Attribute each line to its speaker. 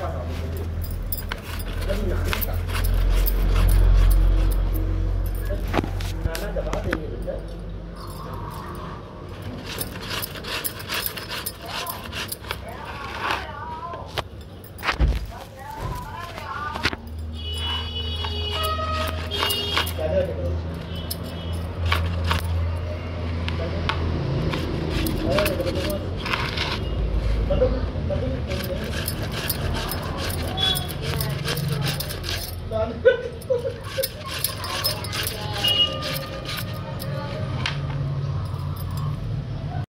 Speaker 1: Pasar 你